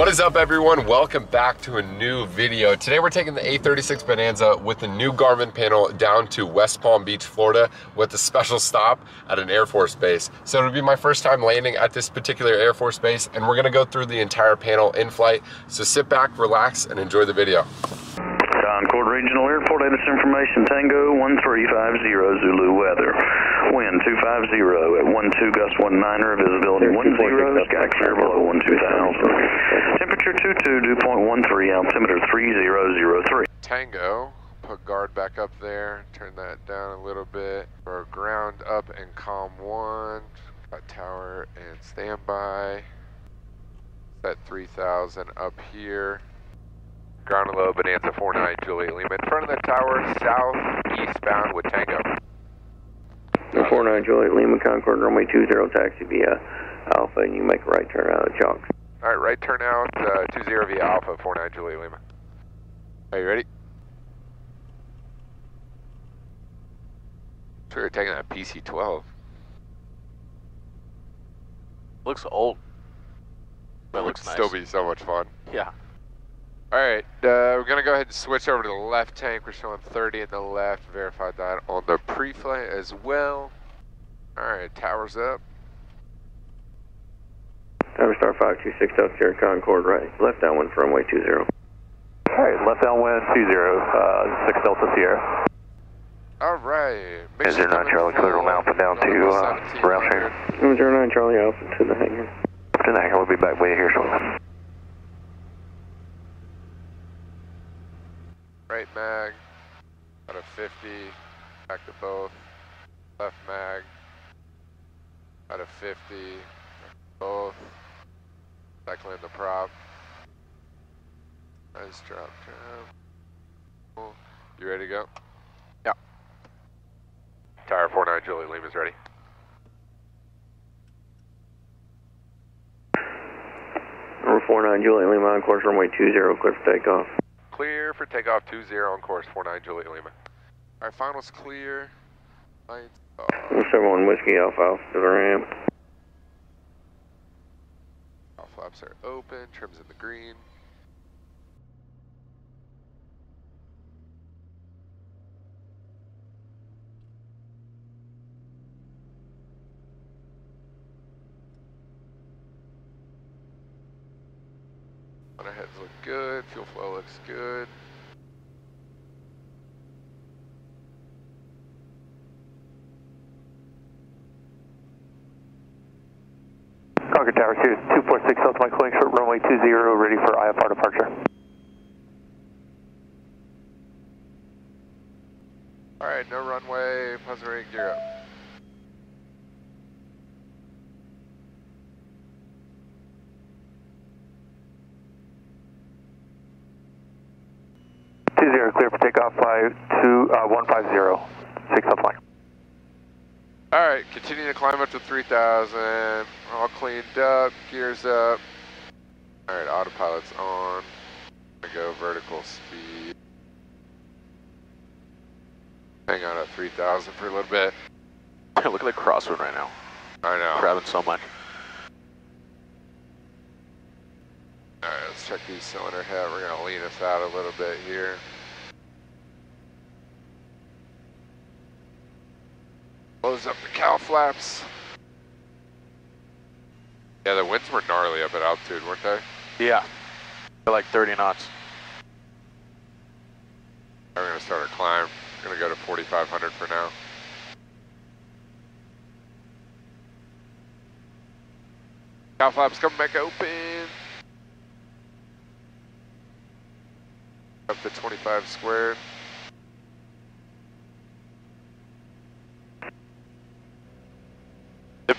What is up everyone? Welcome back to a new video. Today we're taking the A36 Bonanza with the new Garmin panel down to West Palm Beach, Florida with a special stop at an Air Force base. So it'll be my first time landing at this particular Air Force base and we're gonna go through the entire panel in flight. So sit back, relax, and enjoy the video. Concord Regional Airport, latest information, Tango 1350 Zulu weather. Wind 250 at 12 gust 19er, visibility 10, sky clear below 12000. Temperature 22, dew point 13, altimeter 3003. Tango, put guard back up there, turn that down a little bit. For ground up and calm one, got tower and standby. Set 3000 up here. Ground low, Bonanza 49, Juliet Lima. In front of the tower, south eastbound with Tango. 49 Juliet Lima, Concord runway 20, taxi via Alpha, and you make a right turn out of Chalk. All right, right turn out, uh, 20 via Alpha, 49 Juliet Lima. Are you ready? Sure, you're taking that PC-12. Looks old. But it Would looks nice. still be so much fun. Yeah. All right, uh, we're gonna go ahead and switch over to the left tank. We're showing 30 in the left. Verified that on the pre-flight as well. All right, towers up. Tower Star 526 Delta Sierra Concord, right. Left downwind for runway 20. Alright, left downwind 20, uh, 6 Delta Sierra. All right. Make Is there sure not to Charlie cleared on full Alpha down to, level uh, 1700. ground share? Number 09 Charlie Alpha to the hangar. Tonight, we'll be back way here shortly. Right mag, out of 50, back to both. Left mag, out of 50, both. Cycling the prop. Nice drop trim. Cool. You ready to go? Yeah. Tire 49 Julie Lima's ready. Number 49 Juliet Lima on course runway 20, clear for takeoff. Clear for takeoff 20 on course 49 Juliet Lima. Alright, finals clear. Lights off. Number 71 Whiskey Alpha Alpha to the ramp. All flaps are open, trims in the green. Our heads look good, fuel flow looks good. Tower 2, 246 South Mike Link, short runway 20, ready for IFR departure. Alright, no runway, plus ready, gear up. Two zero, clear for takeoff by two, uh, 150, 6 South Mike. Alright, continue to climb up to 3,000. All cleaned up, gears up. Alright, autopilot's on. Gonna go vertical speed. Hang on at 3,000 for a little bit. Look at the crosswind right now. I know. Grabbing so much. Alright, let's check these cylinder head. We're gonna lean us out a little bit here. Close up the cowl flaps. Yeah, the winds were gnarly up at altitude, weren't they? Yeah. They're like 30 knots. We're gonna start a climb. We're gonna go to 4,500 for now. Cowl flaps come back open. Up to 25 squared.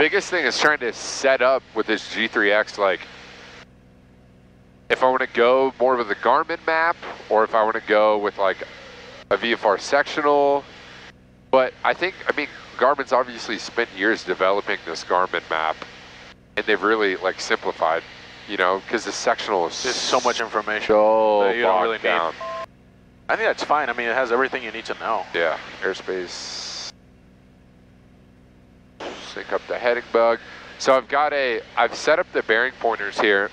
Biggest thing is trying to set up with this G3X, like, if I want to go more with the Garmin map, or if I want to go with like a VFR sectional. But I think, I mean, Garmin's obviously spent years developing this Garmin map, and they've really like simplified, you know, because the sectional is There's so much information. so that you don't really need. I think that's fine. I mean, it has everything you need to know. Yeah, airspace. Sync up the heading bug. So I've got a, I've set up the bearing pointers here.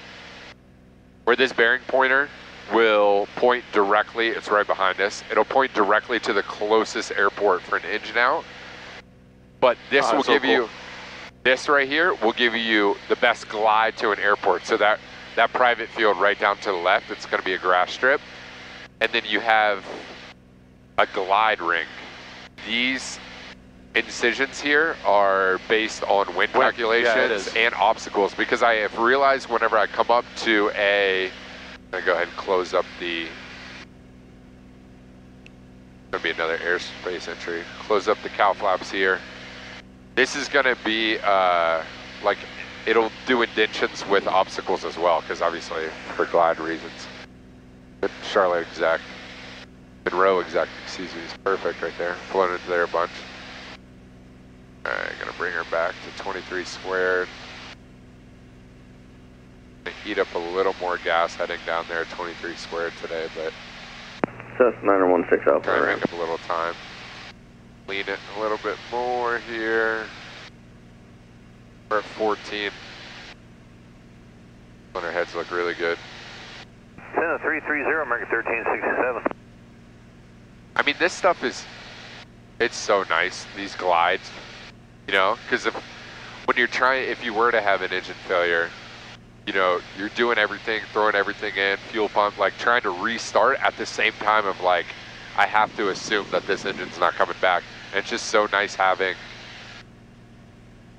where this bearing pointer will point directly, it's right behind us, it'll point directly to the closest airport for an engine out. But this Oh, will so give you, this right here will give you the best glide to an airport. So that, that private field right down to the left, it's gonna be a grass strip. And then you have a glide ring. These incisions here are based on wind calculations is. and obstacles because I have realized whenever I come up to a, I'm gonna go ahead and close up the, gonna be another airspace entry. Close up the cowl flaps here. This is gonna be uh, like it'll do indentions with obstacles as well because obviously for glide reasons. Good Charlotte exec. Monroe exec, excuse me, is perfect right there. Flown into there a bunch. Alright, gonna bring her back to 23 squared. Gonna heat up a little more gas heading down there at 23 squared today, but Cessna 916 Alpha. trying to ramp. make up a little time. Lean it a little bit more here. We're at 14. When our heads look really good. Cessna 330, American 1367. I mean, this stuff is, it's so nice, these glides, you know, because if, when you're trying, if you were to have an engine failure, you know, you're doing everything, throwing everything in, fuel pump, like trying to restart at the same time of like, I have to assume that this engine's not coming back. And it's just so nice having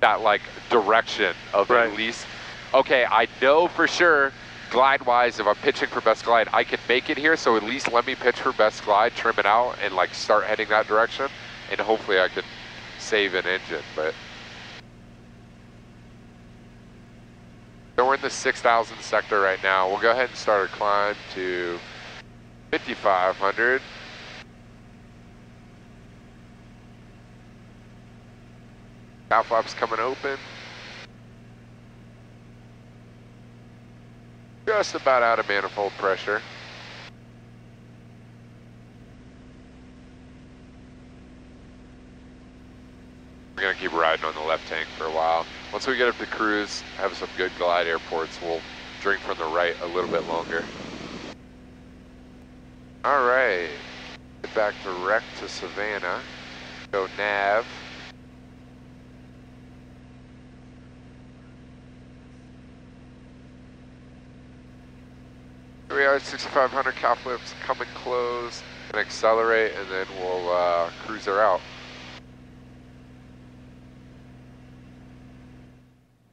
that like direction of Right. at least, okay, I know for sure glide wise, if I'm pitching for best glide, I can make it here. So at least let me pitch for best glide, trim it out, and like start heading that direction. And hopefully I can save an engine. But so we're in the 6,000 sector right now. We'll go ahead and start our climb to 5,500. Cowl flaps coming open. Just about out of manifold pressure. We're gonna keep riding on the left tank for a while. Once we get up to cruise, have some good glide airports, we'll drink from the right a little bit longer. All right, get back direct to Savannah. Go nav. Here we are, 6,500 cowl flaps coming close. Gonna accelerate and then we'll uh, cruise her out.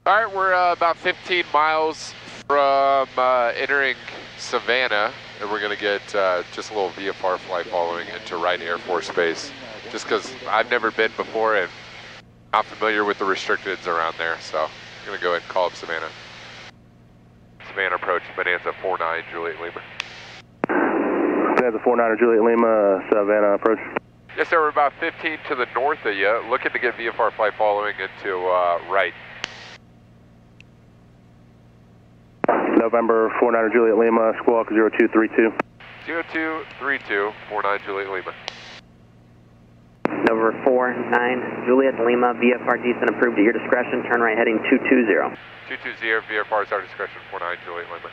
All right, we're uh, about 15 miles from uh, entering Savannah, and we're gonna get uh, just a little VFR flight following into Wright Air Force Base, just because I've never been before and not familiar with the restricteds around there, so I'm gonna go ahead and call up Savannah. Savannah approach, Bonanza 49, Juliet Lima. Bonanza 49 Juliet Lima, Savannah approach. Yes, sir, we're about 15 to the north of you, looking to get VFR flight following into uh, Wright. November 49 Juliet Lima, squawk 0232. 0232, 49 Juliet Lima. November 49, Juliet Lima, VFR decent approved at your discretion, turn right heading 220. 220, VFR is our discretion, 49 Juliet Lima.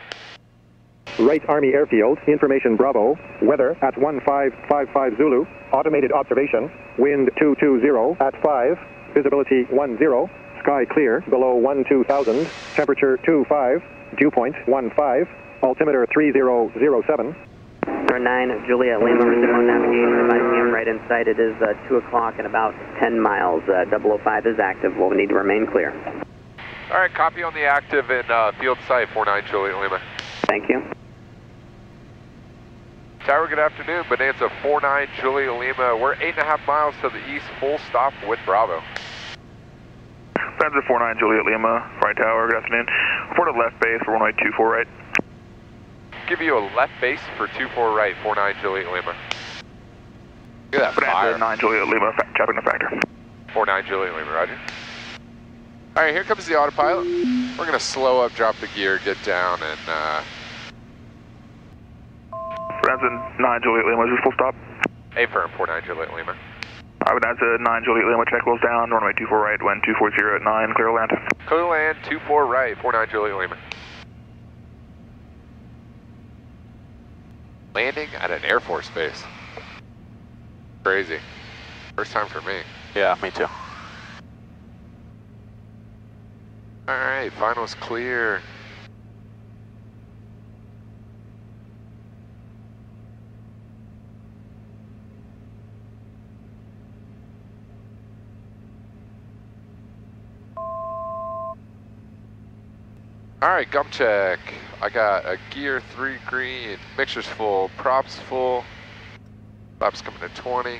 Wright Army Airfield, information Bravo, weather at 1555 Zulu, automated observation, wind 220 at 5, visibility 10, sky clear, below 12,000, temperature 25, dew point 15, altimeter 3007. Number 9, Juliet Lima, resume on navigation, advising you I'm right in sight. It is uh, 2 o'clock and about 10 miles. Uh, 005 is active. We'll need to remain clear. All right, copy on the active in uh, field site, 49 Juliet Lima. Thank you. Tower, good afternoon. Bonanza 49 Julia Lima. We're eight and a half miles to the east, full stop with Bravo. Bonanza 49 Juliet Lima, Wright tower, good afternoon. Report at left base for runway 24 right. Give you a left base for 24 right, 49 Juliet Lima. Look at that fire. Bonanza 9 Juliet Lima, chopping the factor. 49 Juliet Lima, roger. All right, here comes the autopilot. We're gonna slow up, drop the gear, get down, and uh, Bonanza 9 Juliet Lima, is this full stop? A firm, 49 Juliet Lima. Uh, Bonanza 9 Juliet Lima, check wheels down, runway 24 right, wind 240 at 9, clear land. Clear land, 24 right, 49 Juliet Lima. Landing at an Air Force base. Crazy. First time for me. Yeah, me too. Alright, finals clear. Alright, gum check. I got a gear 3 green, mixture's full, props full, flaps coming to 20.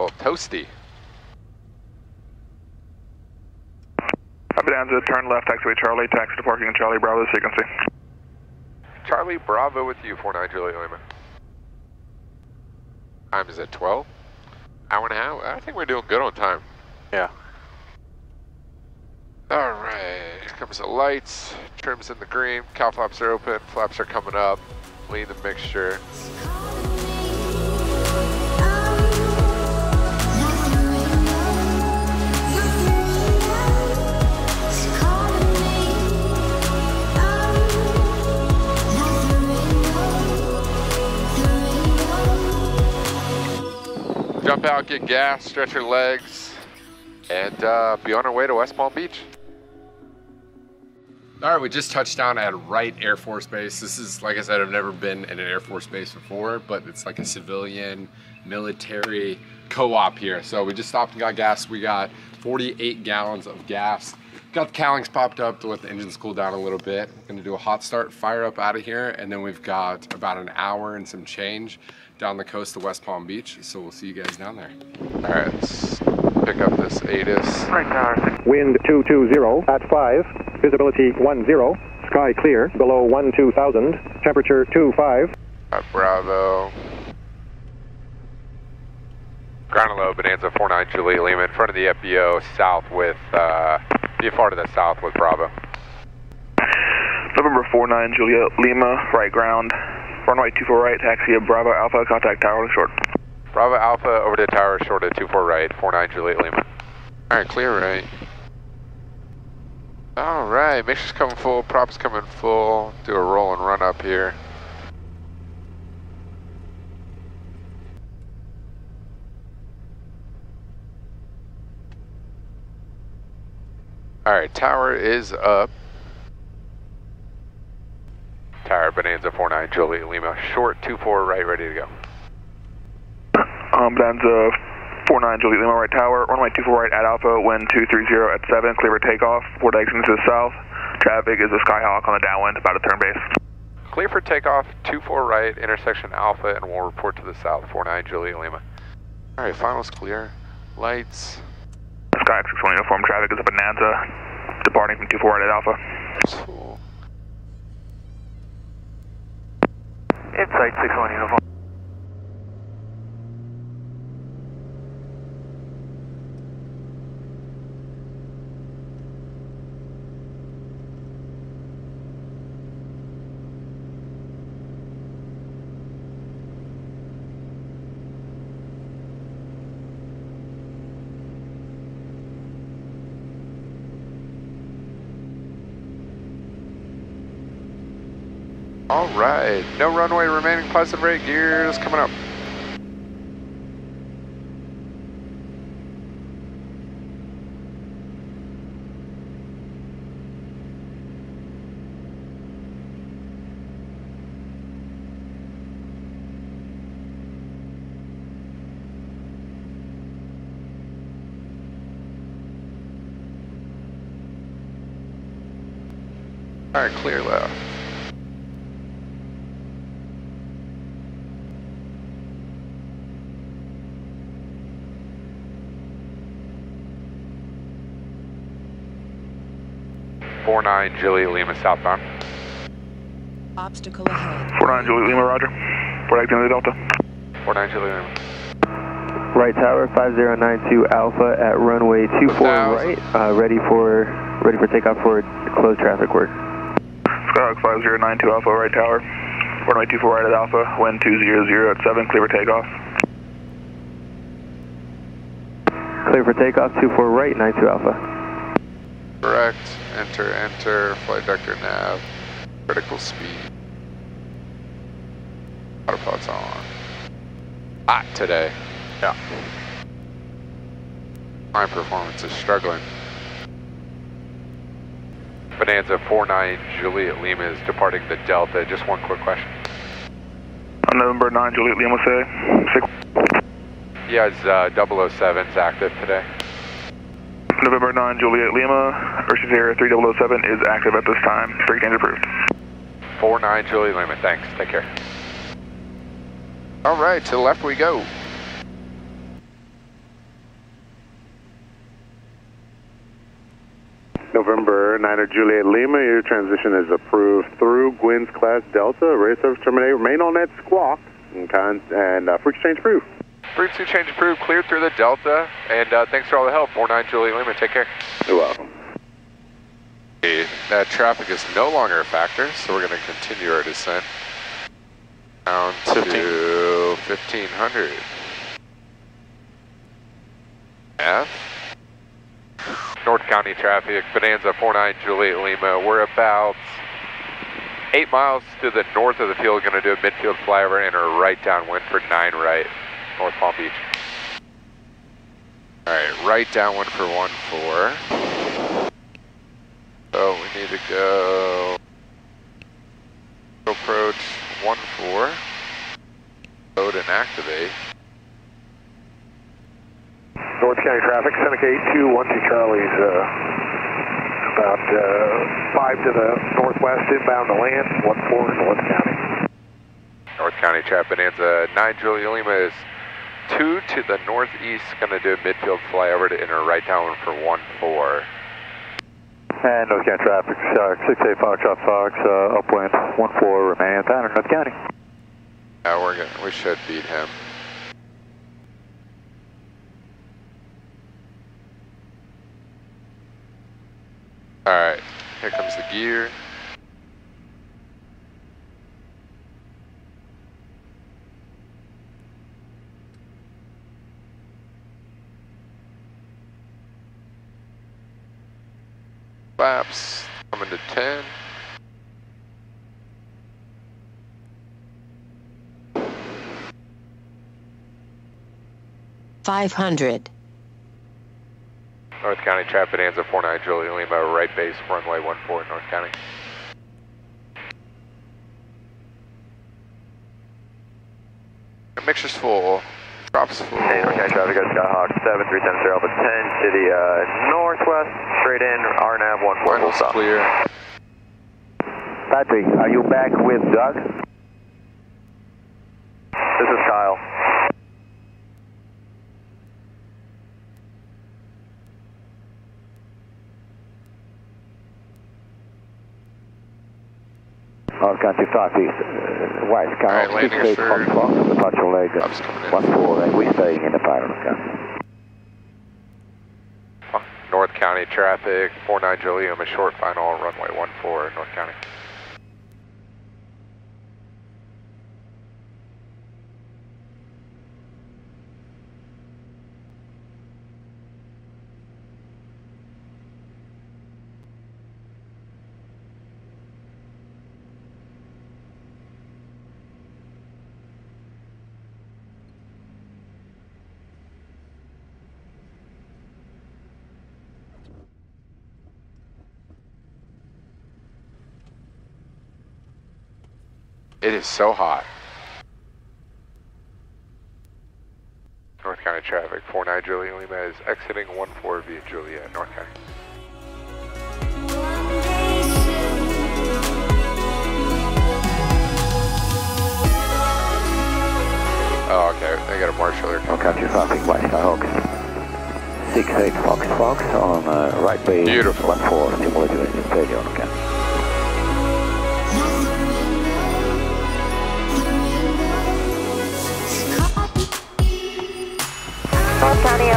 Oh, toasty. Copy down to turn left, taxiway Charlie, taxi to parking in Charlie Bravo sequence. Charlie Bravo with you, 49 Juliet Lima. Time is at 12. Hour and a half. I think we're doing good on time. Yeah. Alright, here comes the lights. Trim's in the green. Cowl flaps are open. Flaps are coming up. Lean the mixture. Out, get gas, stretch your legs, and uh, be on our way to West Palm Beach. All right, we just touched down at Wright Air Force Base. This is, like I said, I've never been in an Air Force Base before, but it's like a civilian military co-op here. So we just stopped and got gas. We got 48 gallons of gas. Got the cowlings popped up to let the engines cool down a little bit. Gonna do a hot start, fire up out of here, and then we've got about an hour and some change down the coast of West Palm Beach. So we'll see you guys down there. Alright, let's pick up this ATIS. Wright tower, Wind 220 at 5, visibility 10, sky clear, below 12,000, temperature 25. Uh, Bravo. Ground low, Bonanza 49 Juliet Lima in front of the FBO, south with, uh, VFR to the south with Bravo. November 49 Juliet Lima, Wright ground. Runway 24 right, taxi Bravo Alpha, contact tower short. Bravo Alpha over to tower short at 24 right, 49 Juliet Lima. Alright, clear right. Alright, mixture's coming full, props coming full. Do a roll and run up here. Alright, tower is up. Tower Bonanza 49 Juliet Lima, short 24 right, ready to go. Um, Bonanza 49 Juliet Lima, Wright tower. Runway 24 right at Alpha, wind 230 at 7, clear for takeoff. Port exit to the south. Traffic is a Skyhawk on the downwind, about to turn base. Clear for takeoff, 24 right, intersection Alpha, and we'll report to the south, 49 Juliet Lima. Alright, finals clear. Lights. Skyhawk 61 uniform traffic is a Bonanza, departing from 24 right at Alpha. Insight 61 uniform. Alright, no runway remaining, positive rate gears coming up. Alright, clear left. Four nine Juliet Lima southbound. obstacle ahead. 49 Juliet Lima, roger. Port acting the Delta. 49 Juliet Lima. Wright tower, 5092 Alpha at runway 24 thousand. right, uh, ready for ready for takeoff for closed traffic work. Skyhawk 5092 Alpha, Wright tower. Runway 24 right at Alpha, wind 200 at 7, clear for takeoff. Clear for takeoff, 24 right, 92 Alpha. Correct. Enter, enter. Flight vector nav. Critical speed. Autopilot's on. Hot today. Yeah. My performance is struggling. Bonanza 49 Juliet Lima is departing the Delta. Just one quick question. On November 9 Juliet Lima, say. Six, Yeah, is uh, 007's active today? November 9 Juliet Lima, Ursa Area 3007 is active at this time. Straight change approved. 49 Juliet Lima. Thanks. Take care. All right, to the left we go. November 9er Juliet Lima, your transition is approved through Gwynn's Class Delta. Radio service terminated. Remain on that squawk and, con- and uh, for exchange approved. Frequency change approved, cleared through the Delta, and uh, thanks for all the help. 49 Juliet Lima, take care. You're welcome. Okay, That traffic is no longer a factor, so we're going to continue our descent down to 1500. F. North County traffic, Bonanza 49 Juliet Lima. We're about eight miles to the north of the field, going to do a midfield flyover and a right downwind for 9 right, North Palm Beach. Alright, right downwind for 1 4. So we need to go approach 1-4, load and activate. North County traffic, Seneca 8212 Charlie's uh, about uh, 5 to the northwest inbound to land, 14 in North County. North County Trap Bonanza 9 Julia Lima is 2 to the northeast, going to do a midfield flyover to enter right downwind for 1-4. And North County traffic, Shark 68 Foxtrot Fox, uh, upwind 14, remaining at 100 North County. Yeah, we're gonna, we should beat him. Alright, here comes the gear. Flaps coming to 10. Five hundred. North County Trap Bonanza 49 Julia Lima, right base, runway 14 North County. Mixture's full, drops full. Hey, North County traffic, got Skyhawk 7310 Alpha 10 to the uh, northwest, straight in, RNAV 14 full Finals stop. clear. Patrick, are you back with Doug? This is Kyle. North County Southeast, uh, White Sky, Alright, landing 68 assured. Fox Fox, departure leg coming 14, and we're staying in the pilot sky. North County traffic, 49 Julia Lima, short final, runway 14 North County. It is so hot. North County traffic, 49 Julia Lima is exiting 14 via Juliet, North County. Oh, okay, they got a marshaller. North County Traffic, White Skyhawk. 68 Fox Fox on uh, right base. Beautiful. 14, simulated in Stadium, North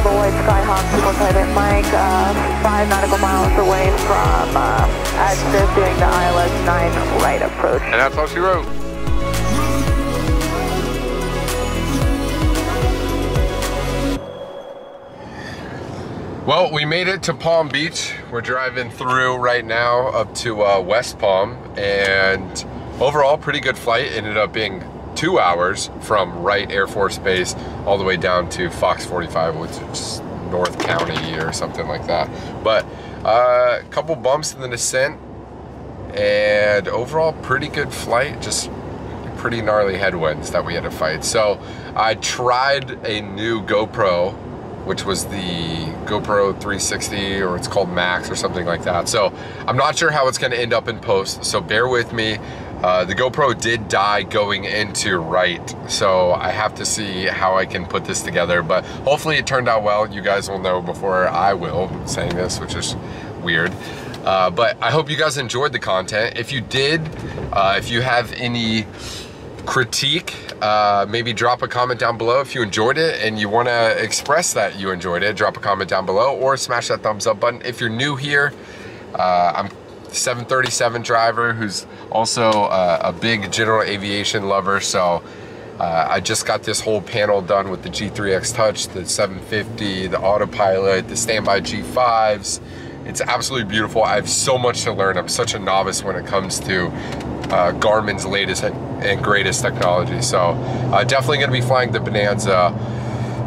County Emerald Skyhawk, Super Private Mike, uh, 5 nautical miles away from uh, Axis doing the ILS 9 right approach. And that's all she wrote. Well, we made it to Palm Beach. We're driving through right now up to uh, West Palm, and overall, pretty good flight. Ended up being two hours from Wright Air Force Base all the way down to Fox 45, which is North County or something like that. But a uh, couple bumps in the descent, and overall, pretty good flight. Just pretty gnarly headwinds that we had to fight. So I tried a new GoPro which was the GoPro 360 or it's called Max or something like that. So I'm not sure how it's gonna end up in post, so bear with me. Uh, the GoPro did die going into Wright, so I have to see how I can put this together, but hopefully it turned out well. You guys will know before I will saying this, which is weird. Uh, but I hope you guys enjoyed the content. If you did, uh, if you have any critique, uh, maybe drop a comment down below if you enjoyed it and you want to express that you enjoyed it. Drop a comment down below or smash that thumbs up button. If you're new here, uh, I'm 737 driver who's also uh, a big general aviation lover. So uh, I just got this whole panel done with the G3X Touch, the 750, the autopilot, the standby G5s. It's absolutely beautiful. I have so much to learn. I'm such a novice when it comes to uh, Garmin's latest and greatest technology. So uh, definitely going to be flying the Bonanza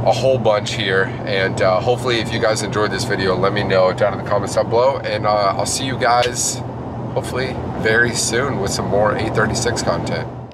a whole bunch here. And uh, hopefully if you guys enjoyed this video, let me know down in the comments down below. And uh, I'll see you guys hopefully very soon with some more A36 content.